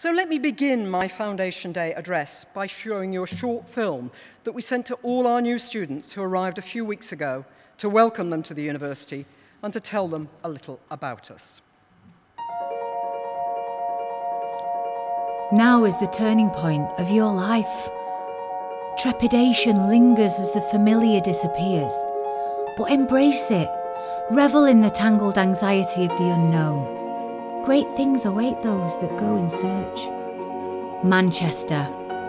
So let me begin my Foundation Day address by showing you a short film that we sent to all our new students who arrived a few weeks ago to welcome them to the university and to tell them a little about us. Now is the turning point of your life. Trepidation lingers as the familiar disappears, but embrace it. Revel in the tangled anxiety of the unknown. Great things await those that go in search. Manchester,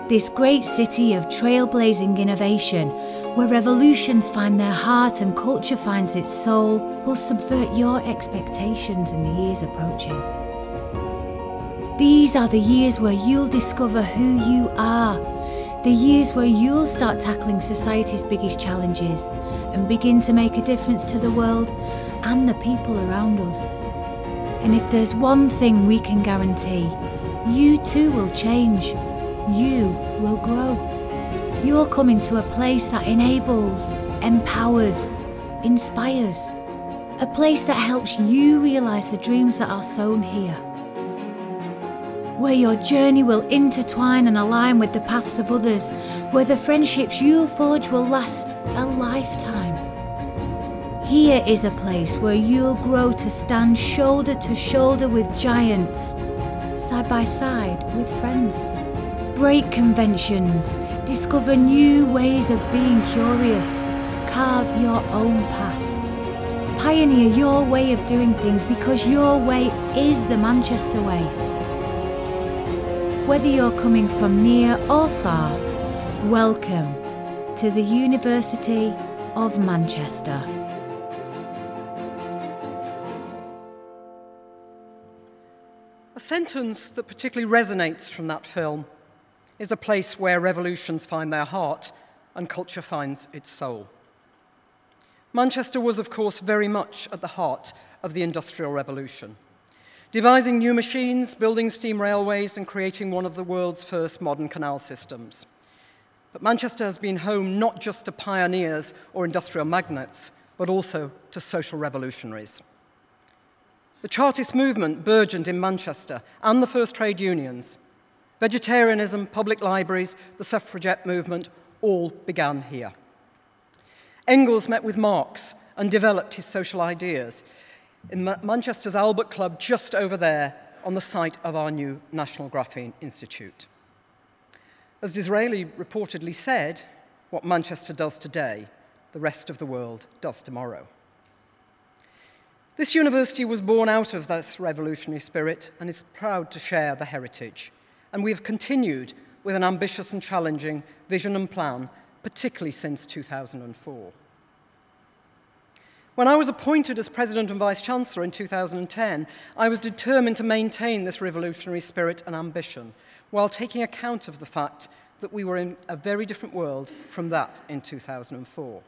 this great city of trailblazing innovation, where revolutions find their heart and culture finds its soul, will subvert your expectations in the years approaching. These are the years where you'll discover who you are, the years where you'll start tackling society's biggest challenges and begin to make a difference to the world and the people around us. And if there's one thing we can guarantee, you too will change. You will grow. You're coming to a place that enables, empowers, inspires. A place that helps you realise the dreams that are sown here. Where your journey will intertwine and align with the paths of others, where the friendships you'll forge will last a lifetime. Here is a place where you'll grow to stand shoulder to shoulder with giants, side by side with friends. Break conventions, discover new ways of being curious, carve your own path. Pioneer your way of doing things because your way is the Manchester way. Whether you're coming from near or far, welcome to the University of Manchester. Sentence that particularly resonates from that film is a place where revolutions find their heart and culture finds its soul. Manchester was, of course, very much at the heart of the Industrial Revolution, devising new machines, building steam railways, and creating one of the world's first modern canal systems. But Manchester has been home not just to pioneers or industrial magnates, but also to social revolutionaries. The Chartist movement burgeoned in Manchester and the first trade unions. Vegetarianism, public libraries, the suffragette movement all began here. Engels met with Marx and developed his social ideas in Ma Manchester's Albert Club just over there on the site of our new National Graphene Institute. As Disraeli reportedly said, what Manchester does today, the rest of the world does tomorrow. This university was born out of this revolutionary spirit and is proud to share the heritage. And we have continued with an ambitious and challenging vision and plan, particularly since 2004. When I was appointed as President and Vice Chancellor in 2010, I was determined to maintain this revolutionary spirit and ambition while taking account of the fact that we were in a very different world from that in 2004.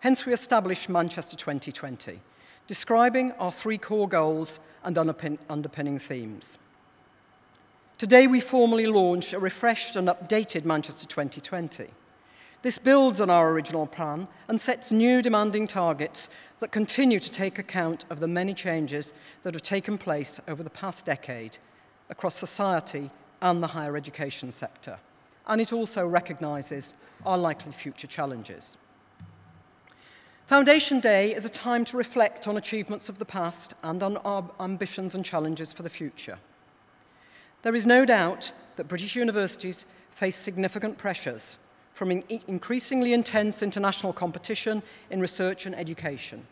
Hence, we established Manchester 2020, describing our three core goals and underpin underpinning themes. Today, we formally launch a refreshed and updated Manchester 2020. This builds on our original plan and sets new demanding targets that continue to take account of the many changes that have taken place over the past decade across society and the higher education sector. And it also recognises our likely future challenges. Foundation Day is a time to reflect on achievements of the past and on our ambitions and challenges for the future. There is no doubt that British universities face significant pressures from in increasingly intense international competition in research and education,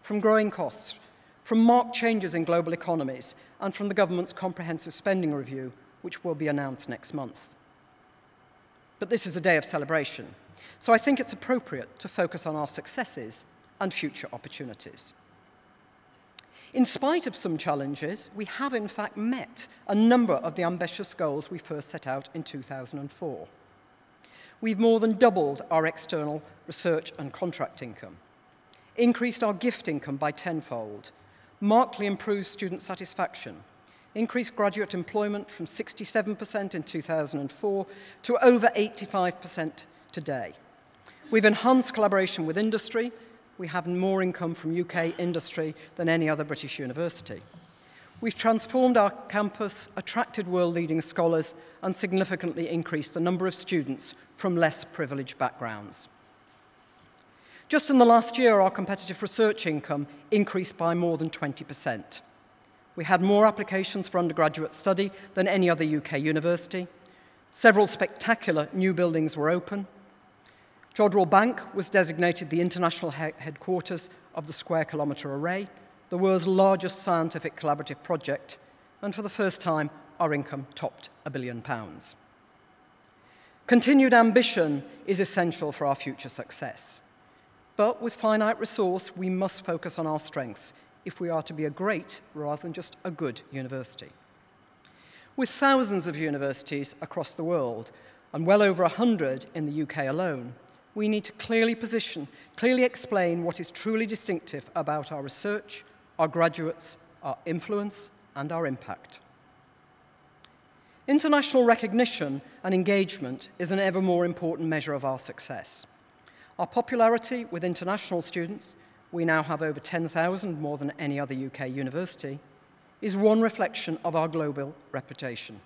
from growing costs, from marked changes in global economies, and from the government's comprehensive spending review, which will be announced next month. But this is a day of celebration. So I think it's appropriate to focus on our successes and future opportunities. In spite of some challenges, we have in fact met a number of the ambitious goals we first set out in 2004. We've more than doubled our external research and contract income, increased our gift income by tenfold, markedly improved student satisfaction, increased graduate employment from 67% in 2004 to over 85% today, We've enhanced collaboration with industry. We have more income from UK industry than any other British university. We've transformed our campus, attracted world-leading scholars, and significantly increased the number of students from less privileged backgrounds. Just in the last year, our competitive research income increased by more than 20%. We had more applications for undergraduate study than any other UK university. Several spectacular new buildings were open. Jodrell Bank was designated the international he headquarters of the Square Kilometre Array, the world's largest scientific collaborative project, and for the first time, our income topped a billion pounds. Continued ambition is essential for our future success. But with finite resource, we must focus on our strengths if we are to be a great rather than just a good university. With thousands of universities across the world, and well over 100 in the UK alone, we need to clearly position, clearly explain what is truly distinctive about our research, our graduates, our influence, and our impact. International recognition and engagement is an ever more important measure of our success. Our popularity with international students, we now have over 10,000 more than any other UK university, is one reflection of our global reputation,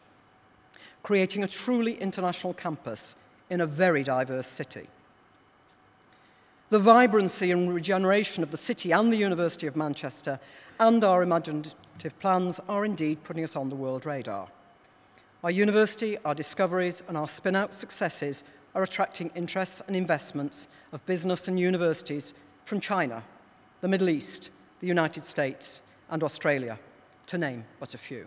creating a truly international campus in a very diverse city. The vibrancy and regeneration of the city and the University of Manchester and our imaginative plans are indeed putting us on the world radar. Our university, our discoveries and our spin-out successes are attracting interests and investments of business and universities from China, the Middle East, the United States and Australia, to name but a few.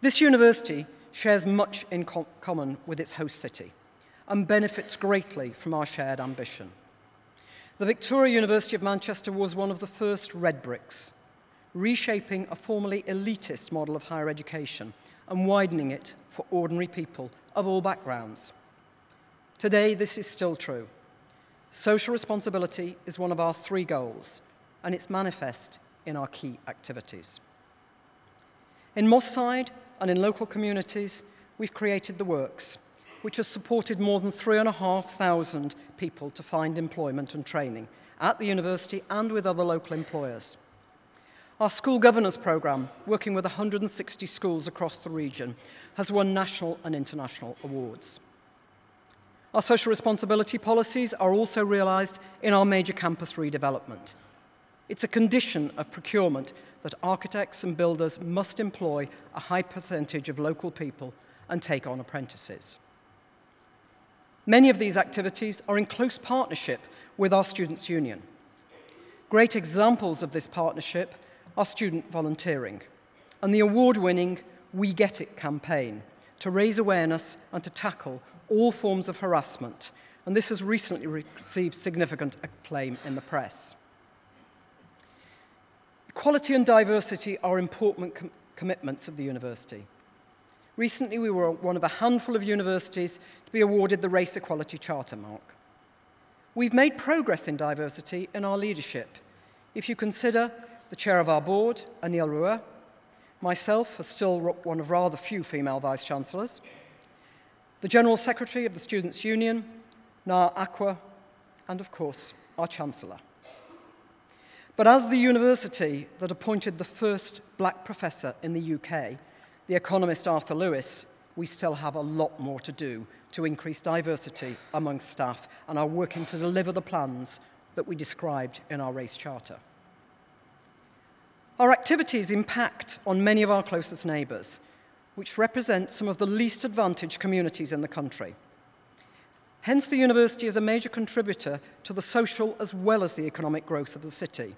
This university shares much in co common with its host city and benefits greatly from our shared ambition. The Victoria University of Manchester was one of the first red bricks, reshaping a formerly elitist model of higher education and widening it for ordinary people of all backgrounds. Today, this is still true. Social responsibility is one of our three goals, and it's manifest in our key activities. In Moss Side and in local communities, we've created The Works, which has supported more than 3,500 people to find employment and training at the university and with other local employers. Our school governance programme, working with 160 schools across the region, has won national and international awards. Our social responsibility policies are also realised in our major campus redevelopment. It's a condition of procurement that architects and builders must employ a high percentage of local people and take on apprentices. Many of these activities are in close partnership with our Students' Union. Great examples of this partnership are student volunteering and the award-winning We Get It campaign to raise awareness and to tackle all forms of harassment, and this has recently received significant acclaim in the press. Equality and diversity are important com commitments of the university. Recently, we were one of a handful of universities to be awarded the Race Equality Charter Mark. We've made progress in diversity in our leadership. If you consider the chair of our board, Anil Ruia, myself as still one of rather few female vice-chancellors, the General Secretary of the Students' Union, Nar Aqua, and of course, our Chancellor. But as the university that appointed the first black professor in the UK, the economist Arthur Lewis, we still have a lot more to do to increase diversity among staff and are working to deliver the plans that we described in our race charter. Our activities impact on many of our closest neighbours, which represent some of the least advantaged communities in the country. Hence, the university is a major contributor to the social as well as the economic growth of the city,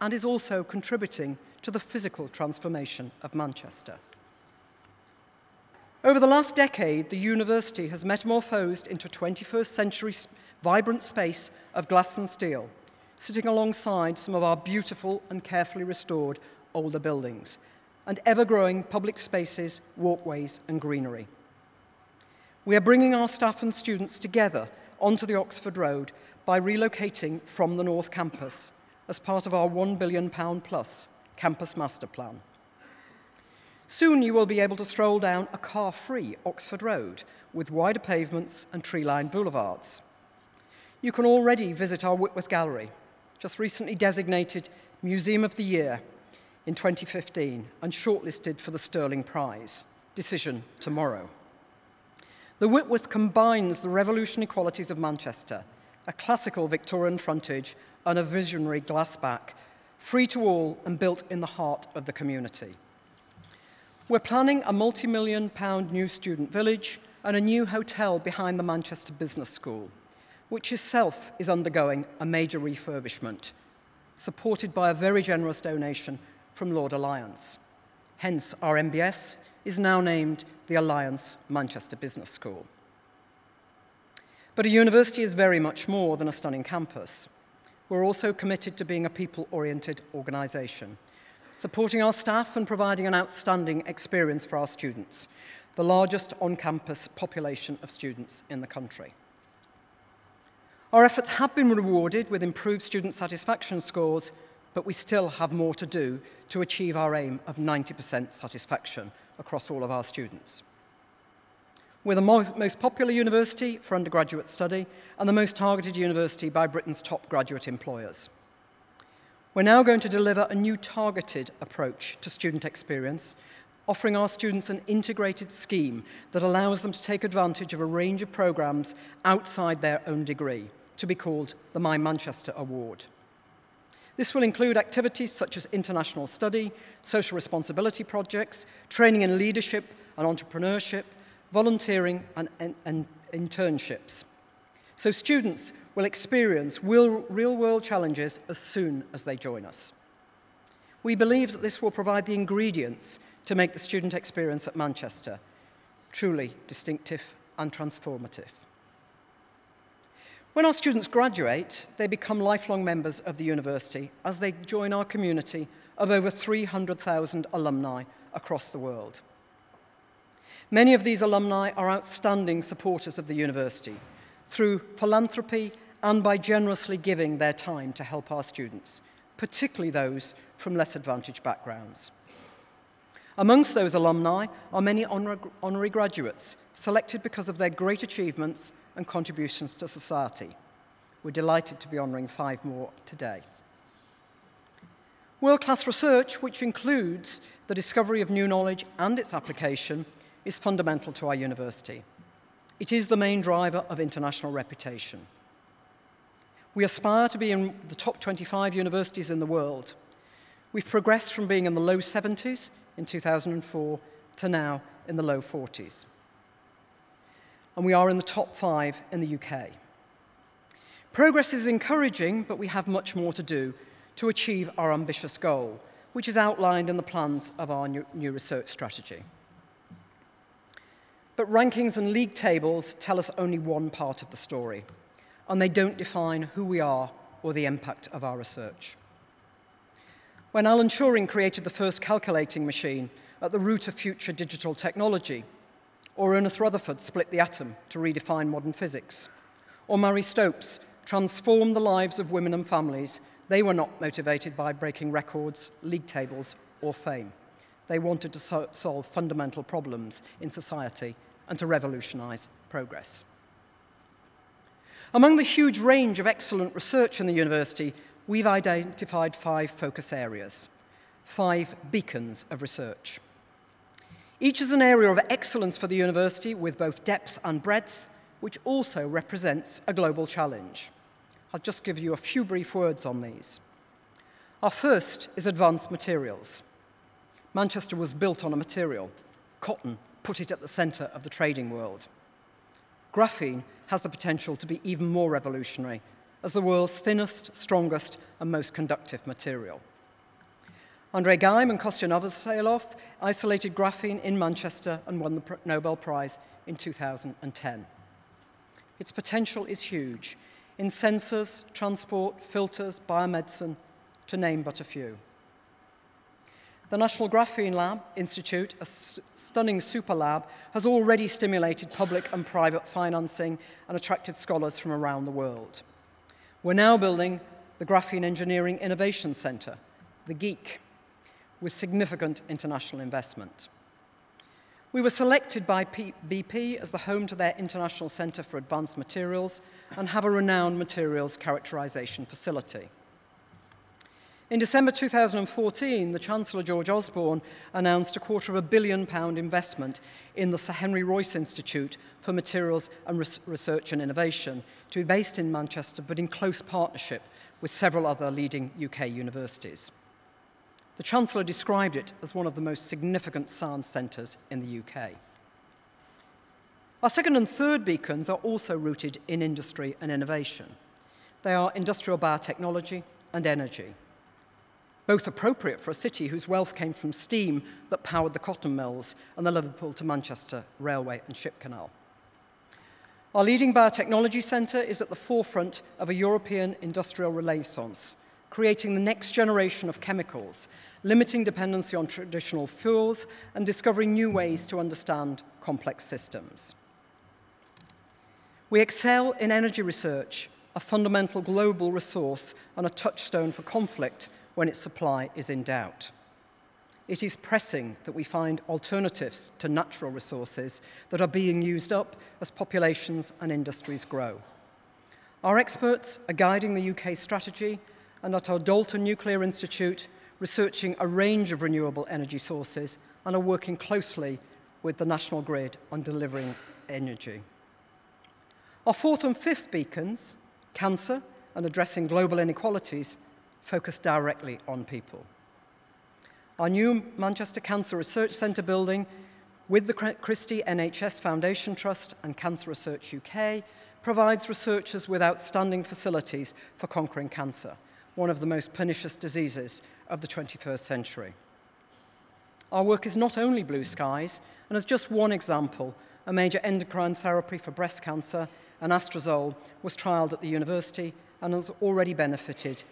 and is also contributing to the physical transformation of Manchester. Over the last decade, the university has metamorphosed into a 21st century vibrant space of glass and steel, sitting alongside some of our beautiful and carefully restored older buildings, and ever-growing public spaces, walkways and greenery. We are bringing our staff and students together onto the Oxford Road by relocating from the North Campus as part of our £1 billion plus campus master plan. Soon you will be able to stroll down a car-free Oxford Road with wider pavements and tree-lined boulevards. You can already visit our Whitworth Gallery, just recently designated Museum of the Year. in 2015 and shortlisted for the Stirling Prize. Decision tomorrow. The Whitworth combines the revolutionary qualities of Manchester, a classical Victorian frontage and a visionary glass back, free to all and built in the heart of the community. We're planning a multi-million pound new student village and a new hotel behind the Manchester Business School, which itself is undergoing a major refurbishment, supported by a very generous donation from Lord Alliance. Hence, our MBS is now named the Alliance Manchester Business School. But a university is very much more than a stunning campus. We're also committed to being a people-oriented organisation, supporting our staff and providing an outstanding experience for our students, the largest on-campus population of students in the country. Our efforts have been rewarded with improved student satisfaction scores, but we still have more to do to achieve our aim of 90% satisfaction across all of our students. We're the most popular university for undergraduate study and the most targeted university by Britain's top graduate employers. We're now going to deliver a new targeted approach to student experience, offering our students an integrated scheme that allows them to take advantage of a range of programs outside their own degree, to be called the My Manchester Award. This will include activities such as international study, social responsibility projects, training in leadership and entrepreneurship, volunteering and, and, and internships. So students will experience real-world challenges as soon as they join us. We believe that this will provide the ingredients to make the student experience at Manchester truly distinctive and transformative. When our students graduate, they become lifelong members of the university as they join our community of over 300,000 alumni across the world. Many of these alumni are outstanding supporters of the university through philanthropy and by generously giving their time to help our students, particularly those from less advantaged backgrounds. Amongst those alumni are many honorary graduates selected because of their great achievements and contributions to society. We're delighted to be honouring five more today. World-class research, which includes the discovery of new knowledge and its application, is fundamental to our university. It is the main driver of international reputation. We aspire to be in the top 25 universities in the world. We've progressed from being in the low 70s in 2004 to now in the low 40s and we are in the top five in the UK. Progress is encouraging, but we have much more to do to achieve our ambitious goal, which is outlined in the plans of our new, research strategy. But rankings and league tables tell us only one part of the story, and they don't define who we are or the impact of our research. When Alan Turing created the first calculating machine at the root of future digital technology, or Ernest Rutherford split the atom to redefine modern physics. Or Marie Stopes transformed the lives of women and families. They were not motivated by breaking records, league tables, or fame. They wanted to so solve fundamental problems in society and to revolutionize progress. Among the huge range of excellent research in the university, we've identified five focus areas, five beacons of research. Each is an area of excellence for the university with both depth and breadth, which also represents a global challenge. I'll just give you a few brief words on these. Our first is advanced materials. Manchester was built on a material. Cotton put it at the centre of the trading world. Graphene has the potential to be even more revolutionary as the world's thinnest, strongest, and most conductive material. Andre Geim and Kostya Novoselov isolated graphene in Manchester and won the Nobel Prize in 2010. Its potential is huge in sensors, transport, filters, biomedicine, to name but a few. The National Graphene Lab Institute, a stunning super lab, has already stimulated public and private financing and attracted scholars from around the world. We're now building the Graphene Engineering Innovation Centre, the GEIC, with significant international investment. We were selected by BP as the home to their International Centre for Advanced Materials and have a renowned materials characterization facility. In December 2014, the Chancellor George Osborne announced a quarter of a billion pound investment in the Sir Henry Royce Institute for Materials and Research and Innovation to be based in Manchester but in close partnership with several other leading UK universities. The Chancellor described it as one of the most significant science centres in the UK. Our second and third beacons are also rooted in industry and innovation. They are industrial biotechnology and energy both appropriate for a city whose wealth came from steam that powered the cotton mills and the Liverpool to Manchester railway and ship canal. Our leading biotechnology centre is at the forefront of a European industrial renaissance, creating the next generation of chemicals, limiting dependency on traditional fuels and discovering new ways to understand complex systems. We excel in energy research, a fundamental global resource and a touchstone for conflict when its supply is in doubt. It is pressing that we find alternatives to natural resources that are being used up as populations and industries grow. Our experts are guiding the UK strategy and at our Dalton Nuclear Institute, researching a range of renewable energy sources and are working closely with the national grid on delivering energy. Our fourth and fifth beacons, cancer and addressing global inequalities, focus directly on people. Our new Manchester Cancer Research Centre building with the Christie NHS Foundation Trust and Cancer Research UK provides researchers with outstanding facilities for conquering cancer, one of the most pernicious diseases of the 21st century. Our work is not only blue skies, and as just one example, a major endocrine therapy for breast cancer, anastrozole, was trialled at the university and has already benefited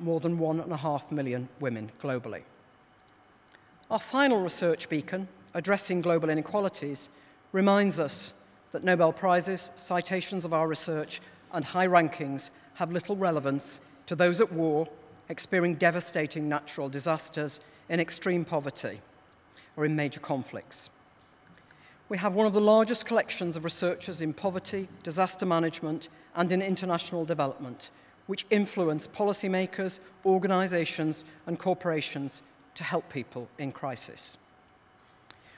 more than one and a half million women globally. Our final research beacon, addressing global inequalities, reminds us that Nobel Prizes, citations of our research, and high rankings have little relevance to those at war, experiencing devastating natural disasters, in extreme poverty, or in major conflicts. We have one of the largest collections of researchers in poverty, disaster management, and in international development, which influence policymakers, organisations and corporations to help people in crisis.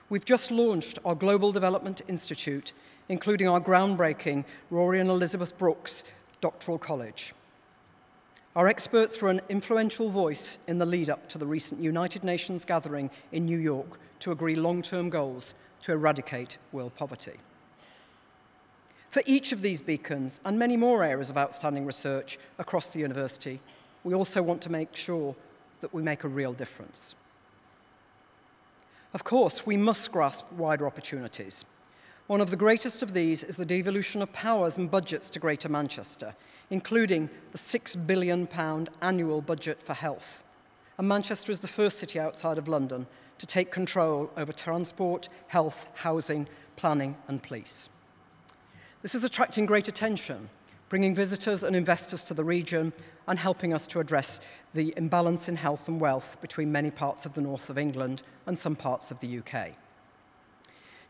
We've just launched our Global Development Institute, including our groundbreaking Rory and Elizabeth Brooks Doctoral College. Our experts were an influential voice in the lead up to the recent United Nations gathering in New York to agree long term goals to eradicate world poverty. For each of these beacons and many more areas of outstanding research across the university, we also want to make sure that we make a real difference. Of course, we must grasp wider opportunities. One of the greatest of these is the devolution of powers and budgets to Greater Manchester, including the £6 billion annual budget for health. And Manchester is the first city outside of London to take control over transport, health, housing, planning and police. This is attracting great attention, bringing visitors and investors to the region and helping us to address the imbalance in health and wealth between many parts of the north of England and some parts of the UK.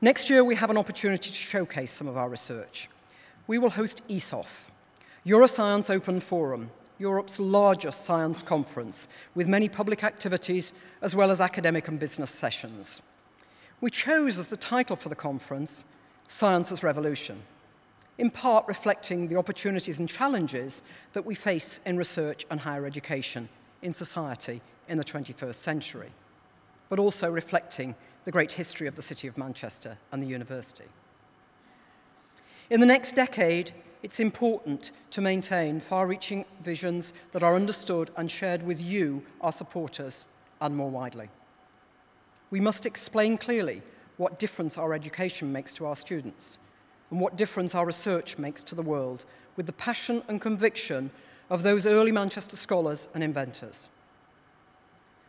Next year, we have an opportunity to showcase some of our research. We will host ESOF, Euroscience Open Forum, Europe's largest science conference, with many public activities as well as academic and business sessions. We chose as the title for the conference Science as Revolution in part reflecting the opportunities and challenges that we face in research and higher education in society in the 21st century, but also reflecting the great history of the City of Manchester and the university. In the next decade, it's important to maintain far-reaching visions that are understood and shared with you, our supporters, and more widely. We must explain clearly what difference our education makes to our students – and what difference our research makes to the world with the passion and conviction of those early Manchester scholars and inventors.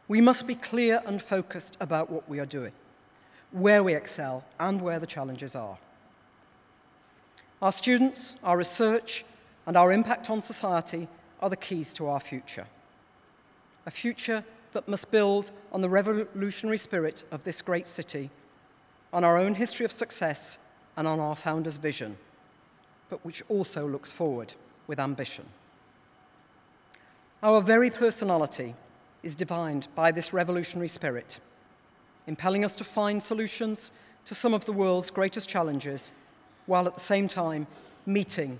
We must be clear and focused about what we are doing, where we excel, and where the challenges are. Our students, our research, and our impact on society are the keys to our future. A future that must build on the revolutionary spirit of this great city, on our own history of success, and on our founder's vision, but which also looks forward with ambition. Our very personality is defined by this revolutionary spirit, impelling us to find solutions to some of the world's greatest challenges, while at the same time meeting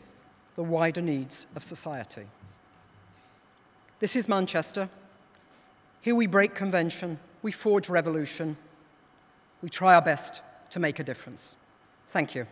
the wider needs of society. This is Manchester. Here we break convention, we forge revolution, we try our best to make a difference. Thank you.